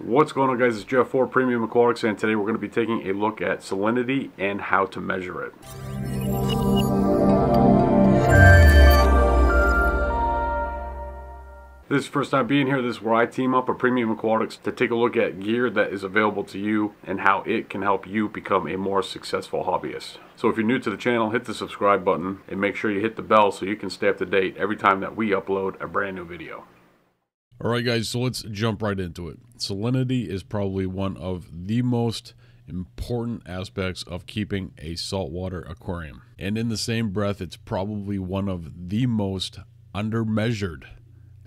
What's going on guys, it's Jeff for Premium Aquatics and today we're going to be taking a look at salinity and how to measure it. This is first time being here, this is where I team up with Premium Aquatics to take a look at gear that is available to you and how it can help you become a more successful hobbyist. So if you're new to the channel, hit the subscribe button and make sure you hit the bell so you can stay up to date every time that we upload a brand new video. All right, guys, so let's jump right into it. Salinity is probably one of the most important aspects of keeping a saltwater aquarium. And in the same breath, it's probably one of the most undermeasured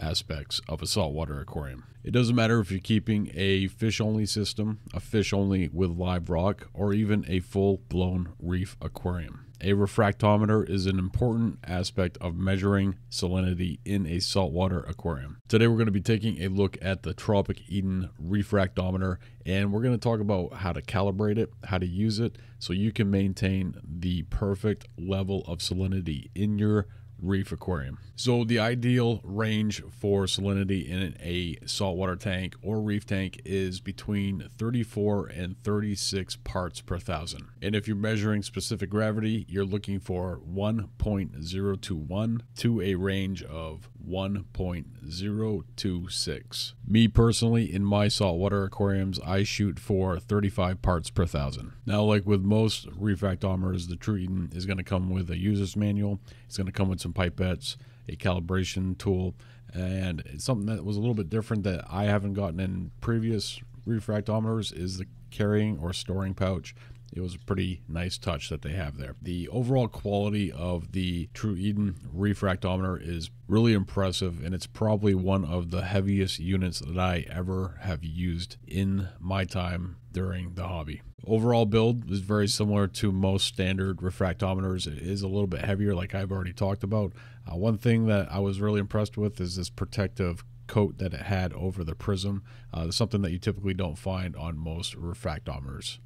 aspects of a saltwater aquarium. It doesn't matter if you're keeping a fish only system, a fish only with live rock, or even a full blown reef aquarium. A refractometer is an important aspect of measuring salinity in a saltwater aquarium. Today we're going to be taking a look at the Tropic Eden refractometer and we're going to talk about how to calibrate it, how to use it so you can maintain the perfect level of salinity in your reef aquarium. So the ideal range for salinity in a saltwater tank or reef tank is between 34 and 36 parts per thousand. And if you're measuring specific gravity, you're looking for 1.021 to a range of 1.026. Me personally, in my saltwater aquariums, I shoot for 35 parts per thousand. Now, like with most refractometers, the Eden is going to come with a user's manual. It's going to come with some pipettes, a calibration tool, and something that was a little bit different that I haven't gotten in previous refractometers is the carrying or storing pouch it was a pretty nice touch that they have there. The overall quality of the True Eden refractometer is really impressive, and it's probably one of the heaviest units that I ever have used in my time during the hobby. Overall build is very similar to most standard refractometers. It is a little bit heavier, like I've already talked about. Uh, one thing that I was really impressed with is this protective coat that it had over the prism. Uh, something that you typically don't find on most refractometers.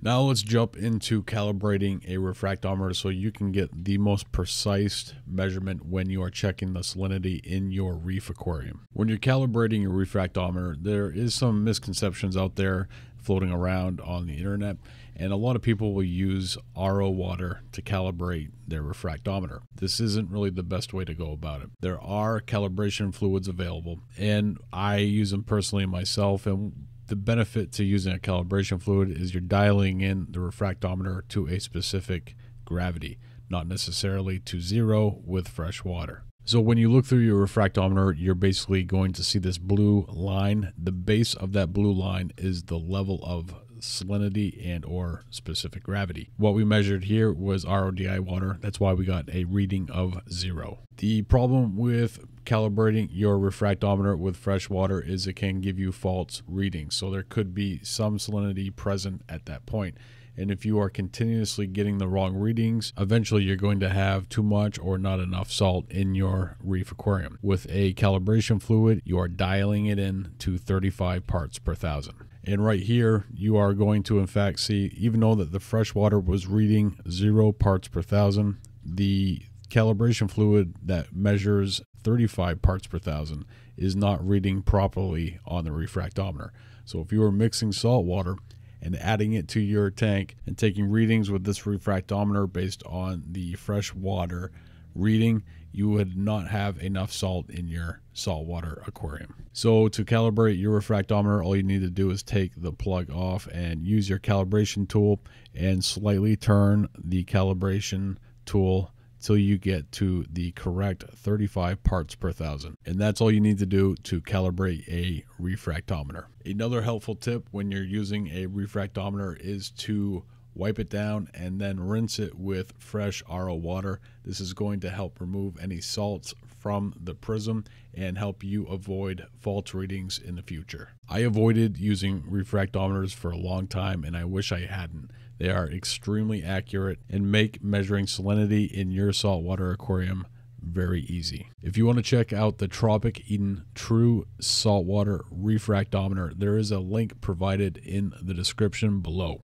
Now let's jump into calibrating a refractometer so you can get the most precise measurement when you are checking the salinity in your reef aquarium. When you're calibrating your refractometer, there is some misconceptions out there floating around on the internet and a lot of people will use RO water to calibrate their refractometer. This isn't really the best way to go about it. There are calibration fluids available and I use them personally myself and the benefit to using a calibration fluid is you're dialing in the refractometer to a specific gravity, not necessarily to zero with fresh water. So when you look through your refractometer, you're basically going to see this blue line. The base of that blue line is the level of salinity and or specific gravity. What we measured here was RODI water. That's why we got a reading of zero. The problem with calibrating your refractometer with fresh water is it can give you false readings. So there could be some salinity present at that point. And if you are continuously getting the wrong readings, eventually you're going to have too much or not enough salt in your reef aquarium. With a calibration fluid, you are dialing it in to 35 parts per thousand. And right here, you are going to in fact see, even though that the fresh water was reading zero parts per thousand, the calibration fluid that measures 35 parts per thousand is not reading properly on the refractometer. So if you were mixing salt water and adding it to your tank and taking readings with this refractometer based on the fresh water reading, you would not have enough salt in your saltwater aquarium. So to calibrate your refractometer, all you need to do is take the plug off and use your calibration tool and slightly turn the calibration tool till you get to the correct 35 parts per thousand. And that's all you need to do to calibrate a refractometer. Another helpful tip when you're using a refractometer is to wipe it down and then rinse it with fresh RO water. This is going to help remove any salts from the prism and help you avoid false readings in the future. I avoided using refractometers for a long time and I wish I hadn't. They are extremely accurate and make measuring salinity in your saltwater aquarium very easy. If you want to check out the Tropic Eden True Saltwater Refractometer, there is a link provided in the description below.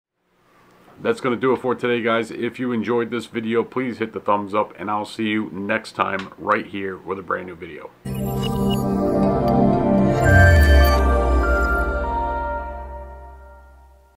That's going to do it for today, guys. If you enjoyed this video, please hit the thumbs up, and I'll see you next time right here with a brand new video.